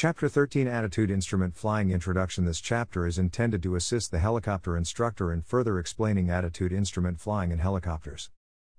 Chapter 13 Attitude Instrument Flying Introduction This chapter is intended to assist the helicopter instructor in further explaining attitude instrument flying in helicopters.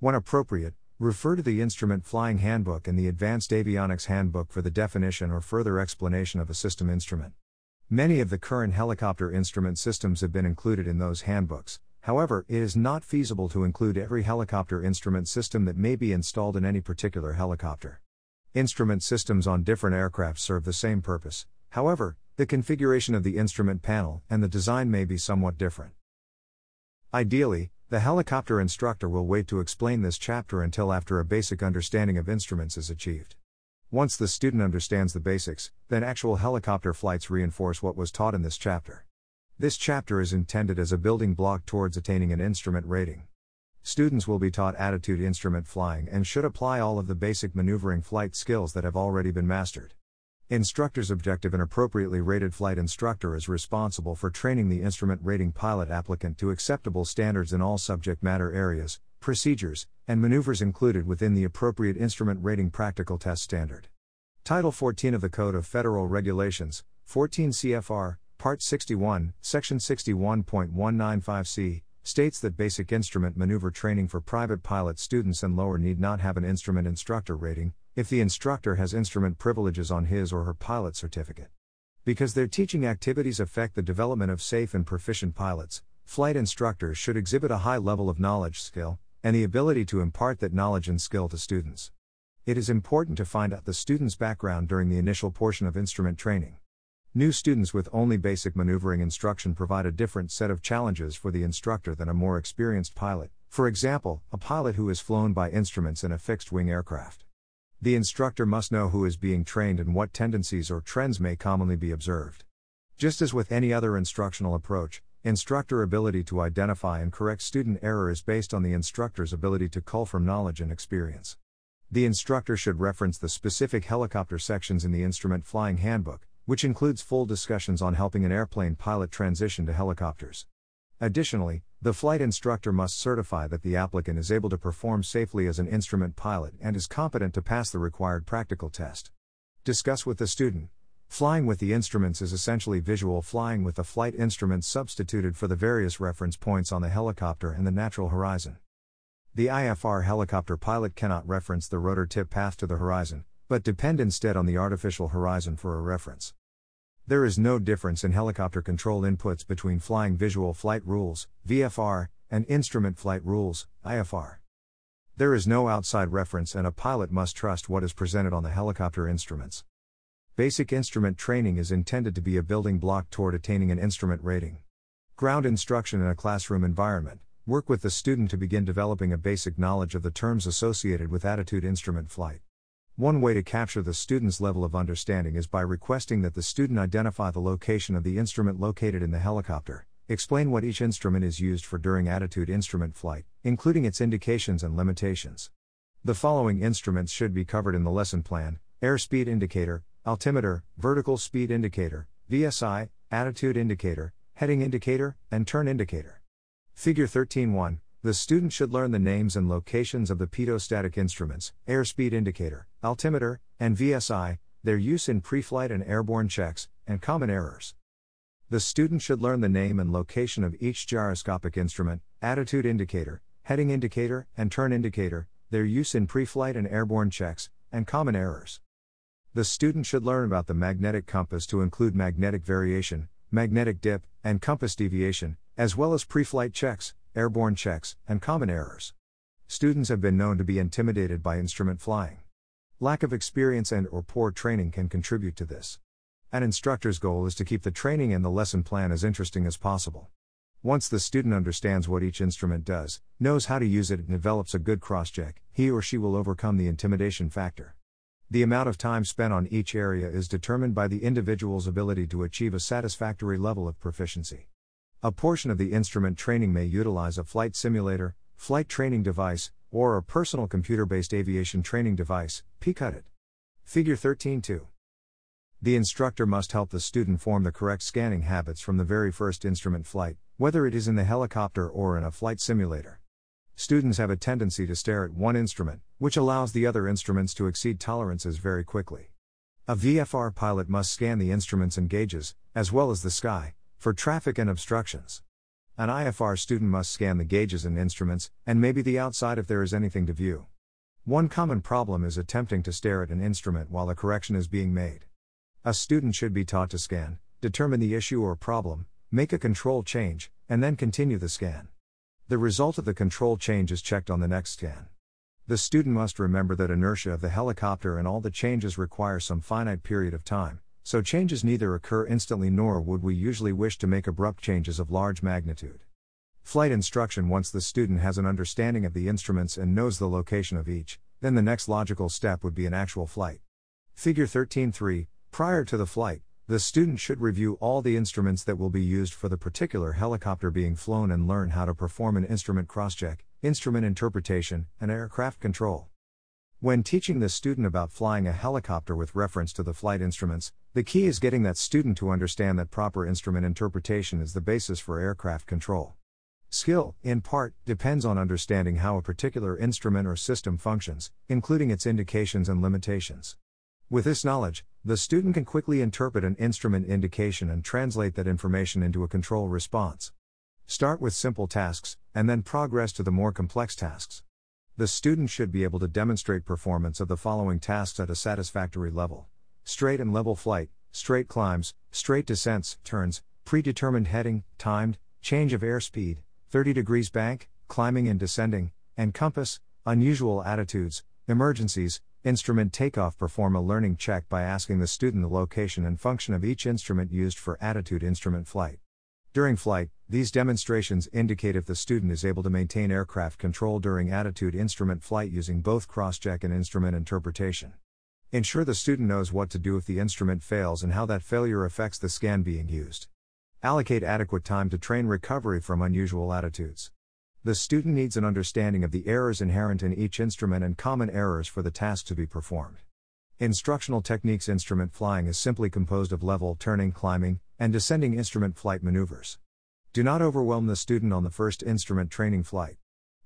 When appropriate, refer to the Instrument Flying Handbook and the Advanced Avionics Handbook for the definition or further explanation of a system instrument. Many of the current helicopter instrument systems have been included in those handbooks, however, it is not feasible to include every helicopter instrument system that may be installed in any particular helicopter. Instrument systems on different aircraft serve the same purpose, however, the configuration of the instrument panel and the design may be somewhat different. Ideally, the helicopter instructor will wait to explain this chapter until after a basic understanding of instruments is achieved. Once the student understands the basics, then actual helicopter flights reinforce what was taught in this chapter. This chapter is intended as a building block towards attaining an instrument rating. Students will be taught attitude instrument flying and should apply all of the basic maneuvering flight skills that have already been mastered. Instructor's objective An appropriately rated flight instructor is responsible for training the instrument rating pilot applicant to acceptable standards in all subject matter areas, procedures, and maneuvers included within the appropriate instrument rating practical test standard. Title 14 of the Code of Federal Regulations, 14 CFR, Part 61, Section 61.195C, states that basic instrument maneuver training for private pilot students and lower need not have an instrument instructor rating, if the instructor has instrument privileges on his or her pilot certificate. Because their teaching activities affect the development of safe and proficient pilots, flight instructors should exhibit a high level of knowledge, skill, and the ability to impart that knowledge and skill to students. It is important to find out the student's background during the initial portion of instrument training. New students with only basic maneuvering instruction provide a different set of challenges for the instructor than a more experienced pilot, for example, a pilot who is flown by instruments in a fixed wing aircraft. The instructor must know who is being trained and what tendencies or trends may commonly be observed. Just as with any other instructional approach, Instructor ability to identify and correct student error is based on the instructor's ability to cull from knowledge and experience. The instructor should reference the specific helicopter sections in the Instrument Flying Handbook, which includes full discussions on helping an airplane pilot transition to helicopters. Additionally, the flight instructor must certify that the applicant is able to perform safely as an instrument pilot and is competent to pass the required practical test. Discuss with the student Flying with the instruments is essentially visual flying with the flight instruments substituted for the various reference points on the helicopter and the natural horizon. The IFR helicopter pilot cannot reference the rotor tip path to the horizon, but depend instead on the artificial horizon for a reference. There is no difference in helicopter control inputs between flying visual flight rules, VFR, and instrument flight rules, IFR. There is no outside reference, and a pilot must trust what is presented on the helicopter instruments. Basic instrument training is intended to be a building block toward attaining an instrument rating. Ground instruction in a classroom environment. Work with the student to begin developing a basic knowledge of the terms associated with attitude instrument flight. One way to capture the student's level of understanding is by requesting that the student identify the location of the instrument located in the helicopter, explain what each instrument is used for during attitude instrument flight, including its indications and limitations. The following instruments should be covered in the lesson plan airspeed indicator, altimeter, vertical speed indicator, VSI, attitude indicator, heading indicator, and turn indicator. Figure 13.1 The student should learn the names and locations of the pitot-static instruments, airspeed indicator, altimeter, and VSI, their use in pre flight and airborne checks, and common errors. The student should learn the name and location of each gyroscopic instrument, attitude indicator, heading indicator, and turn indicator, their use in pre flight and airborne checks, and common errors. The student should learn about the magnetic compass to include magnetic variation, magnetic dip, and compass deviation, as well as pre flight checks, airborne checks, and common errors. Students have been known to be intimidated by instrument flying. Lack of experience and or poor training can contribute to this. An instructor's goal is to keep the training and the lesson plan as interesting as possible. Once the student understands what each instrument does, knows how to use it and develops a good cross-check, he or she will overcome the intimidation factor. The amount of time spent on each area is determined by the individual's ability to achieve a satisfactory level of proficiency. A portion of the instrument training may utilize a flight simulator, flight training device, or a personal computer based aviation training device, PCATD. Figure 13 2. The instructor must help the student form the correct scanning habits from the very first instrument flight, whether it is in the helicopter or in a flight simulator. Students have a tendency to stare at one instrument, which allows the other instruments to exceed tolerances very quickly. A VFR pilot must scan the instruments and gauges, as well as the sky, for traffic and obstructions. An IFR student must scan the gauges and instruments, and maybe the outside if there is anything to view. One common problem is attempting to stare at an instrument while a correction is being made. A student should be taught to scan, determine the issue or problem, make a control change, and then continue the scan. The result of the control change is checked on the next scan. The student must remember that inertia of the helicopter and all the changes require some finite period of time, so changes neither occur instantly nor would we usually wish to make abrupt changes of large magnitude. Flight instruction Once the student has an understanding of the instruments and knows the location of each, then the next logical step would be an actual flight. Figure 13.3 Prior to the flight, the student should review all the instruments that will be used for the particular helicopter being flown and learn how to perform an instrument crosscheck, instrument interpretation, and aircraft control. When teaching the student about flying a helicopter with reference to the flight instruments, the key is getting that student to understand that proper instrument interpretation is the basis for aircraft control. Skill, in part, depends on understanding how a particular instrument or system functions, including its indications and limitations. With this knowledge, the student can quickly interpret an instrument indication and translate that information into a control response. Start with simple tasks, and then progress to the more complex tasks. The student should be able to demonstrate performance of the following tasks at a satisfactory level straight and level flight, straight climbs, straight descents, turns, predetermined heading, timed, change of airspeed, 30 degrees bank, climbing and descending, and compass, unusual attitudes, emergencies, Instrument takeoff Perform a learning check by asking the student the location and function of each instrument used for attitude instrument flight. During flight, these demonstrations indicate if the student is able to maintain aircraft control during attitude instrument flight using both crosscheck and instrument interpretation. Ensure the student knows what to do if the instrument fails and how that failure affects the scan being used. Allocate adequate time to train recovery from unusual attitudes. The student needs an understanding of the errors inherent in each instrument and common errors for the task to be performed. Instructional techniques Instrument flying is simply composed of level, turning, climbing, and descending instrument flight maneuvers. Do not overwhelm the student on the first instrument training flight.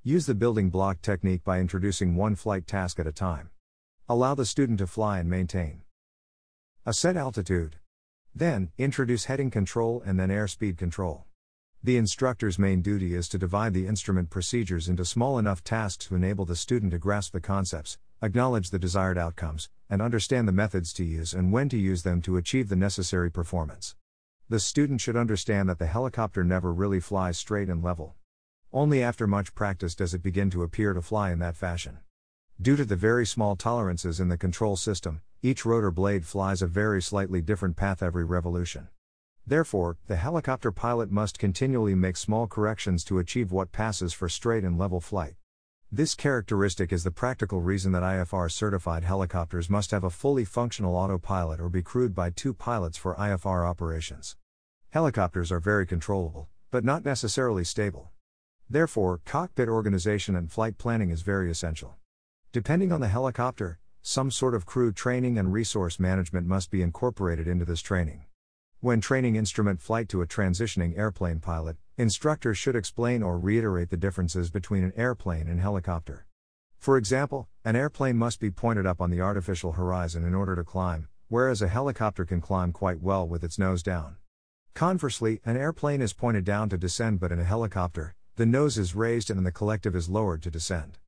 Use the building block technique by introducing one flight task at a time. Allow the student to fly and maintain a set altitude. Then, introduce heading control and then airspeed control. The instructor's main duty is to divide the instrument procedures into small enough tasks to enable the student to grasp the concepts, acknowledge the desired outcomes, and understand the methods to use and when to use them to achieve the necessary performance. The student should understand that the helicopter never really flies straight and level. Only after much practice does it begin to appear to fly in that fashion. Due to the very small tolerances in the control system, each rotor blade flies a very slightly different path every revolution. Therefore, the helicopter pilot must continually make small corrections to achieve what passes for straight and level flight. This characteristic is the practical reason that IFR certified helicopters must have a fully functional autopilot or be crewed by two pilots for IFR operations. Helicopters are very controllable, but not necessarily stable. Therefore, cockpit organization and flight planning is very essential. Depending on the helicopter, some sort of crew training and resource management must be incorporated into this training. When training instrument flight to a transitioning airplane pilot, instructors should explain or reiterate the differences between an airplane and helicopter. For example, an airplane must be pointed up on the artificial horizon in order to climb, whereas a helicopter can climb quite well with its nose down. Conversely, an airplane is pointed down to descend, but in a helicopter, the nose is raised and the collective is lowered to descend.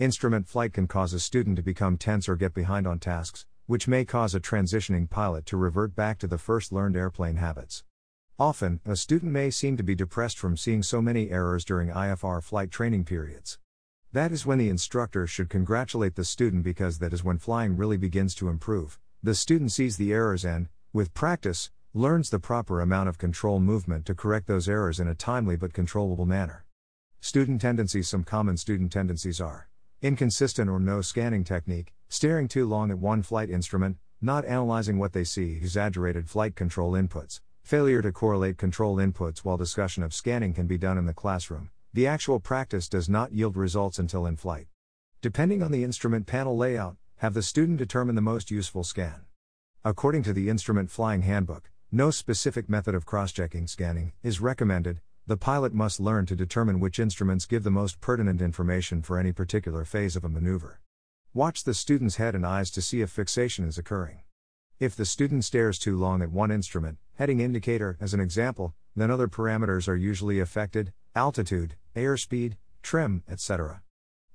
Instrument flight can cause a student to become tense or get behind on tasks, which may cause a transitioning pilot to revert back to the first learned airplane habits. Often, a student may seem to be depressed from seeing so many errors during IFR flight training periods. That is when the instructor should congratulate the student because that is when flying really begins to improve. The student sees the errors and, with practice, learns the proper amount of control movement to correct those errors in a timely but controllable manner. Student tendencies Some common student tendencies are inconsistent or no scanning technique, Staring too long at one flight instrument, not analyzing what they see, exaggerated flight control inputs, failure to correlate control inputs while discussion of scanning can be done in the classroom, the actual practice does not yield results until in flight. Depending on the instrument panel layout, have the student determine the most useful scan. According to the Instrument Flying Handbook, no specific method of cross checking scanning is recommended. The pilot must learn to determine which instruments give the most pertinent information for any particular phase of a maneuver. Watch the student's head and eyes to see if fixation is occurring. If the student stares too long at one instrument, heading indicator as an example, then other parameters are usually affected altitude, airspeed, trim, etc.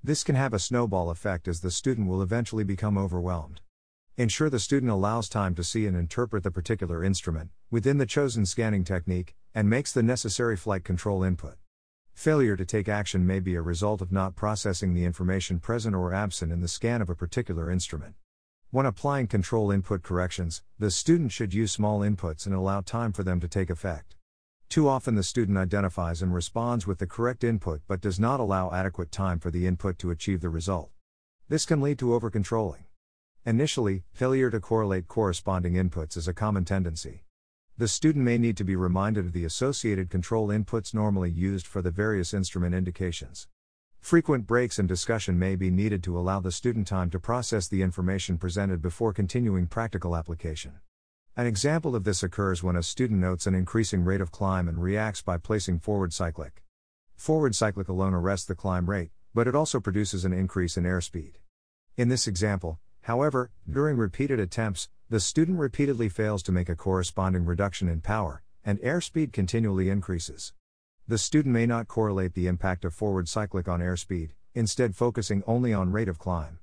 This can have a snowball effect as the student will eventually become overwhelmed. Ensure the student allows time to see and interpret the particular instrument within the chosen scanning technique and makes the necessary flight control input. Failure to take action may be a result of not processing the information present or absent in the scan of a particular instrument. When applying control input corrections, the student should use small inputs and allow time for them to take effect. Too often the student identifies and responds with the correct input but does not allow adequate time for the input to achieve the result. This can lead to over-controlling. Initially, failure to correlate corresponding inputs is a common tendency. The student may need to be reminded of the associated control inputs normally used for the various instrument indications. Frequent breaks and discussion may be needed to allow the student time to process the information presented before continuing practical application. An example of this occurs when a student notes an increasing rate of climb and reacts by placing forward cyclic. Forward cyclic alone arrests the climb rate, but it also produces an increase in airspeed. In this example, However, during repeated attempts, the student repeatedly fails to make a corresponding reduction in power, and airspeed continually increases. The student may not correlate the impact of forward cyclic on airspeed, instead, focusing only on rate of climb.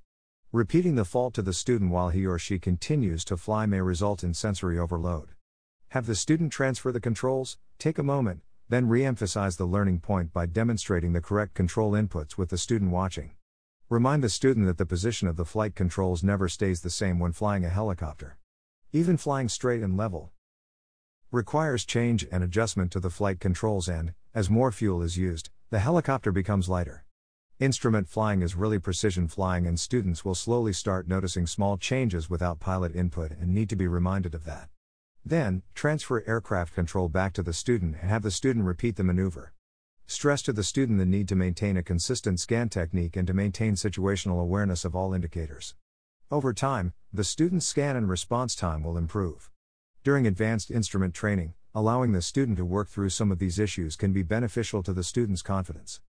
Repeating the fault to the student while he or she continues to fly may result in sensory overload. Have the student transfer the controls, take a moment, then re emphasize the learning point by demonstrating the correct control inputs with the student watching. Remind the student that the position of the flight controls never stays the same when flying a helicopter. Even flying straight and level requires change and adjustment to the flight controls, and, as more fuel is used, the helicopter becomes lighter. Instrument flying is really precision flying, and students will slowly start noticing small changes without pilot input and need to be reminded of that. Then, transfer aircraft control back to the student and have the student repeat the maneuver. Stress to the student the need to maintain a consistent scan technique and to maintain situational awareness of all indicators. Over time, the student's scan and response time will improve. During advanced instrument training, allowing the student to work through some of these issues can be beneficial to the student's confidence.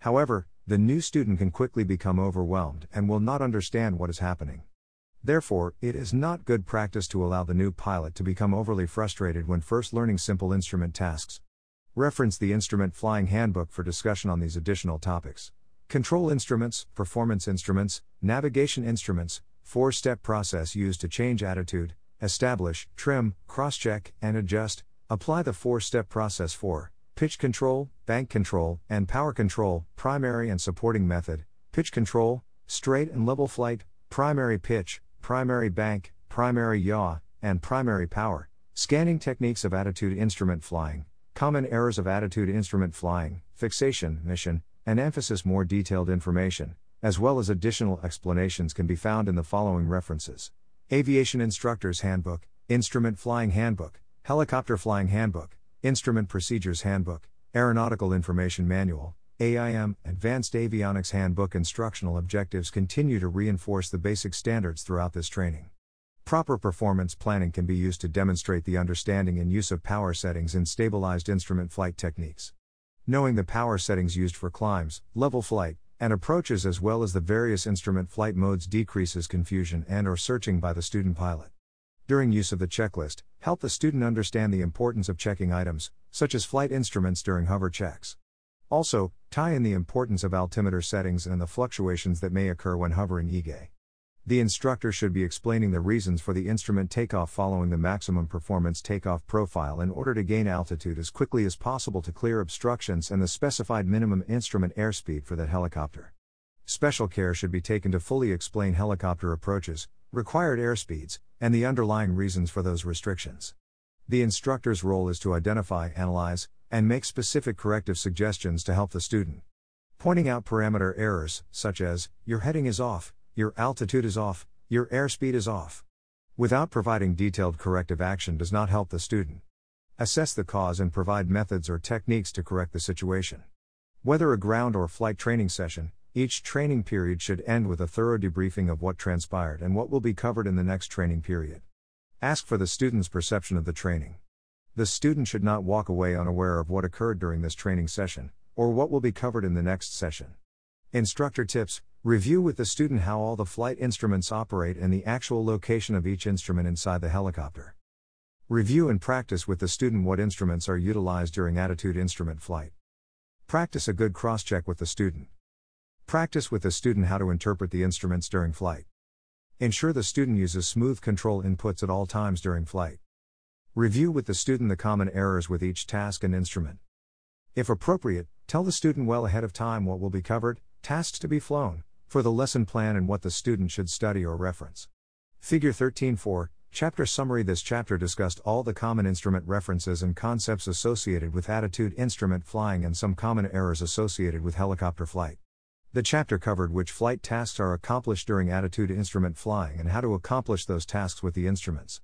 However, the new student can quickly become overwhelmed and will not understand what is happening. Therefore, it is not good practice to allow the new pilot to become overly frustrated when first learning simple instrument tasks. Reference the Instrument Flying Handbook for discussion on these additional topics. Control instruments, performance instruments, navigation instruments, four step process used to change attitude, establish, trim, cross check, and adjust. Apply the four step process for pitch control, bank control, and power control, primary and supporting method, pitch control, straight and level flight, primary pitch, primary bank, primary yaw, and primary power. Scanning techniques of attitude instrument flying, Common errors of attitude instrument flying, fixation, mission, and emphasis. More detailed information, as well as additional explanations, can be found in the following references Aviation Instructor's Handbook, Instrument Flying Handbook, Helicopter Flying Handbook, Instrument Procedures Handbook, Aeronautical Information Manual, AIM, Advanced Avionics Handbook. Instructional objectives continue to reinforce the basic standards throughout this training. Proper performance planning can be used to demonstrate the understanding and use of power settings in stabilized instrument flight techniques. Knowing the power settings used for climbs, level flight, and approaches as well as the various instrument flight modes decreases confusion and or searching by the student pilot. During use of the checklist, help the student understand the importance of checking items, such as flight instruments during hover checks. Also, tie in the importance of altimeter settings and the fluctuations that may occur when hovering IGE. The instructor should be explaining the reasons for the instrument takeoff following the maximum performance takeoff profile in order to gain altitude as quickly as possible to clear obstructions and the specified minimum instrument airspeed for that helicopter. Special care should be taken to fully explain helicopter approaches, required airspeeds, and the underlying reasons for those restrictions. The instructor's role is to identify, analyze, and make specific corrective suggestions to help the student. Pointing out parameter errors, such as, your heading is off, your altitude is off, your airspeed is off. Without providing detailed corrective action does not help the student. Assess the cause and provide methods or techniques to correct the situation. Whether a ground or flight training session, each training period should end with a thorough debriefing of what transpired and what will be covered in the next training period. Ask for the student's perception of the training. The student should not walk away unaware of what occurred during this training session, or what will be covered in the next session. Instructor tips Review with the student how all the flight instruments operate and the actual location of each instrument inside the helicopter. Review and practice with the student what instruments are utilized during attitude instrument flight. Practice a good cross check with the student. Practice with the student how to interpret the instruments during flight. Ensure the student uses smooth control inputs at all times during flight. Review with the student the common errors with each task and instrument. If appropriate, tell the student well ahead of time what will be covered, tasks to be flown, for the lesson plan and what the student should study or reference. Figure 13.4, Chapter Summary This chapter discussed all the common instrument references and concepts associated with attitude instrument flying and some common errors associated with helicopter flight. The chapter covered which flight tasks are accomplished during attitude instrument flying and how to accomplish those tasks with the instruments.